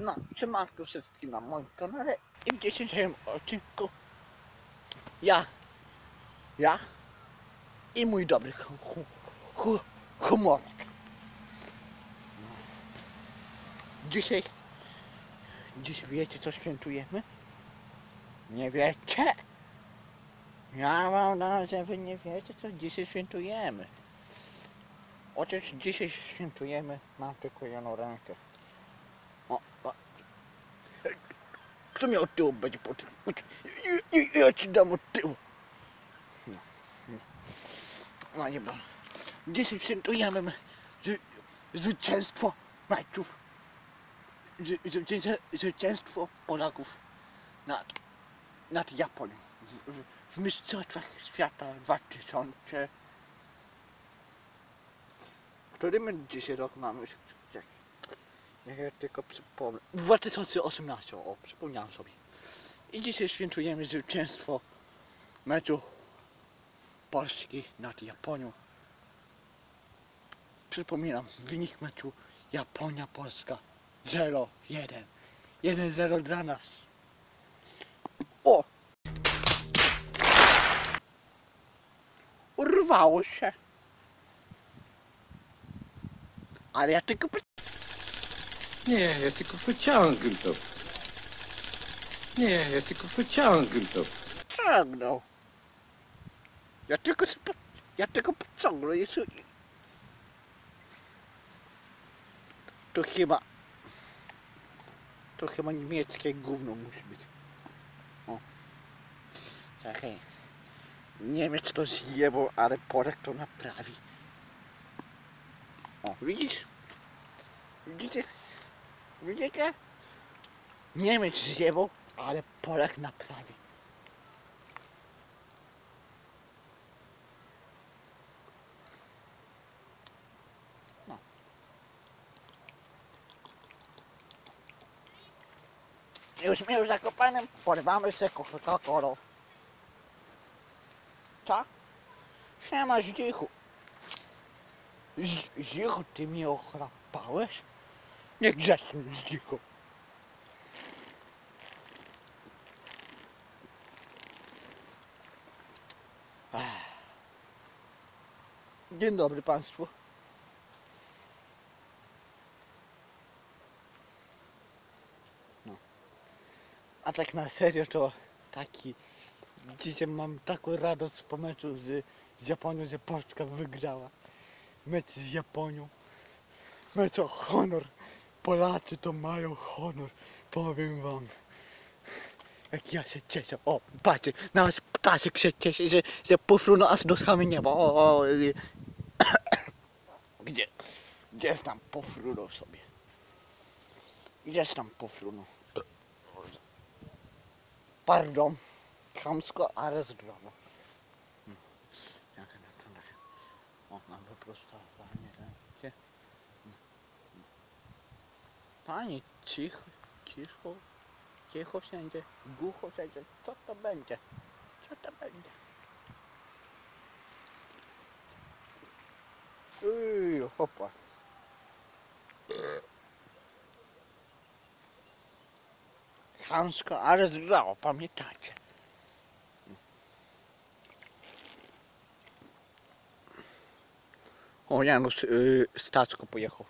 No, siemanko wszystkim na moim kanale i w dzisiejszym odcinku ja, ja i mój dobry hu, hu, hu, humorek. Dzisiaj, dziś wiecie co świętujemy? Nie wiecie? Ja mam nadzieję, że wy nie wiecie co dzisiaj świętujemy. Otóż dzisiaj świętujemy, mam tylko jedną rękę. Kto mnie od tyłu będzie po tym? I- i- Ja ci dam od tyłu. No, no. no nie mam. Dzisiaj świętujemy zwy- zwycięstwo zwycięstwo- Zwycięstwo Polaków nad, nad Japonią. W, w, w Mistrzostwach Świata 2000. Który my dzisiaj rok mamy? Niech ja tylko przypomnę. 2018, o, przypomniałem sobie. I dzisiaj świętujemy zwycięstwo meczu Polski nad Japonią. Przypominam, wynik meczu Japonia-Polska 0-1. 1-0 dla nas. O! Urwało się. Ale ja tylko Nie, ja tylko pociągiem to. Nie, ja tylko pociągiem to. pociągnął. Ja tylko spo... ja tylko pociągnął i su- To chyba... To chyba niemieckie gówno musi być. O. Czekaj. Niemiec to zjebał, ale Polak to naprawi. O, widzisz? Widzicie? Widzicie? Niemiec zjebał, ale Polak naprawi. No. Już my już zakopanym, porwamy się Coca-Colą. Co? Siema Zdzichu. Zdzichu, ty mnie ochrapałeś? Nie grzeczny Zdzichu. Dzień dobry Państwu. No. A tak na serio to taki dzisiaj mam taką radość po meczu z Japonią, że Polska wygrała. Mecz z Japonią. Mecz o honor. Polacy to mają honor. Powiem wam. Jak ja się cieszę. O, patrzcie, nawet ptaszek się cieszy, że, że pofrunął aż do samego nieba. O, o. Gdzie? Gdzieś tam pofrunął sobie. Gdzieś tam pofrunął. Pardon. Chamsko, ale zdrowo. Ja ten ratunek. O, mam wyprostowanie rękie. No. No. Pani, cicho, cicho. Cicho wszędzie, głucho wszędzie. Co to będzie? Co to będzie? Uj, hopa. Chamsko, ale zdrowo, pamiętacie. O, Janusz yy, stacko pojechał.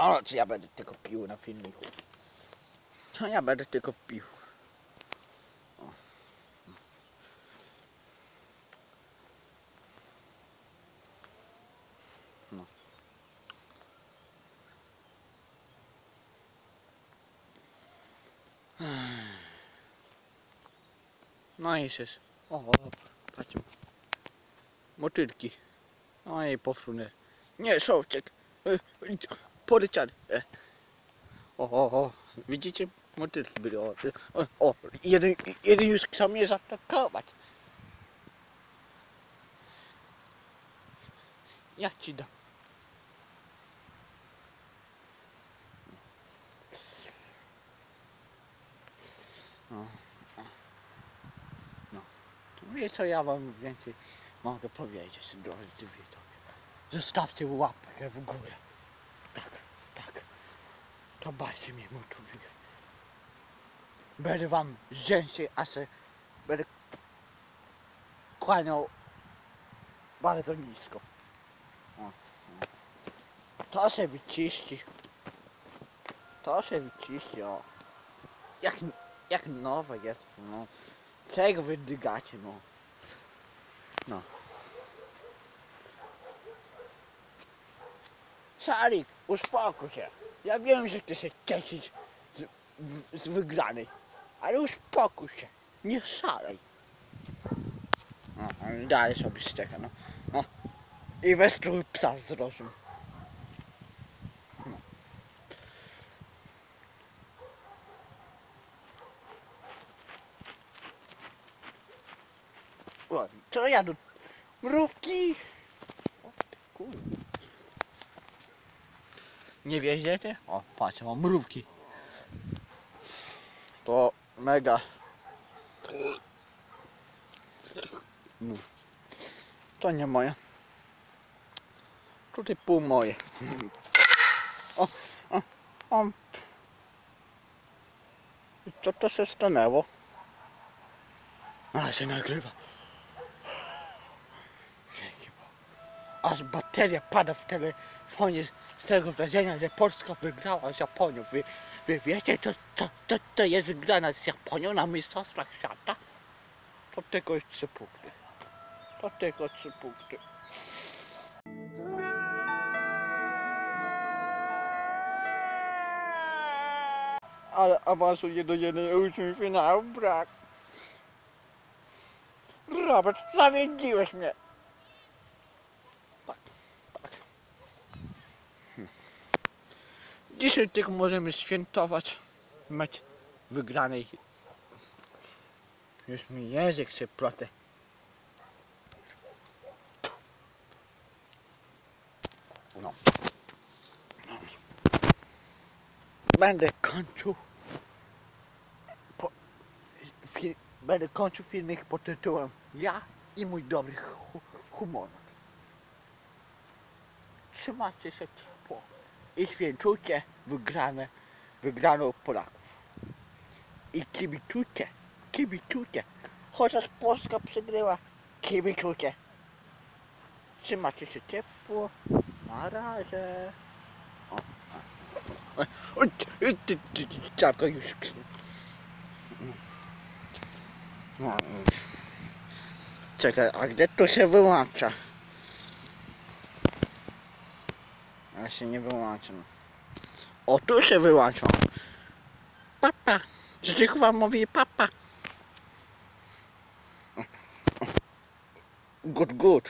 O, co ja będę tylko pił na filmiku. Co ja będę tylko pił. O. No. No i jest. O, o, patrzcie. Motylki. No i pofrunę. Nie, szowczek. Poryczany. E. O, o, o. Widzicie? Motylki byli. O, o. Jeden, jeden już chciał mnie zaatakować. Ja ci dam. No, no. Wie co ja wam więcej mogę powiedzieć, drodzy widzowie. zostawcie łapkę w górę. Bardziej mnie motywuje. Będę wam wdzięczny, a se będę kłaniał bardzo nisko. To się wyciści. To się wyciści, o. Jak, jak nowe jest, no. Czego wy dygacie, no. No. Szarik, uspokój się. Ja wiem, że chcesz się cieszyć z, z wygranej. Ale uspokój się. Nie szalej. No, ale dalej sobie ścieka, no. no. I weź tu psa zrozum. No. Co ja tu? Mrówki! O, ty. Nie wjeździecie? O, patrz, mam mrówki. To mega. No. To nie moje. Tutaj pół moje. O, o, o. I Co to się stanęło? A, się nagrywa. Aż bateria pada w z tego wrażenia, że Polska wygrała z Japonią. Wy, wy wiecie, to, to, to, to jest wygrana z Japonią na Mistrzostwach Świata? To tylko jest trzy punkty. To tylko trzy punkty. Ale awansuje do jednej ósmej finału brak. Robert, zawiedziłeś mnie. Tak, tak. Hm. Dzisiaj tylko możemy świętować mecz wygranej. Już mi język się plotę. No. Będę kończył. Po, fi, będę kończył filmik pod tytułem Ja i mój dobry hu, humor. Trzymajcie się i świętujcie wygrane, wygraną Polaków. I kibicujcie, kibicujcie. Chociaż Polska przegrywa, kibicujcie. Trzymajcie się ciepło. Na razie. Czapka już. No, Czekaj, a gdzie to się wyłącza? Ja się nie wyłączam. O, tu się wyłącza. Papa. Życzę wam mówi papa. Good, good.